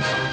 Bye.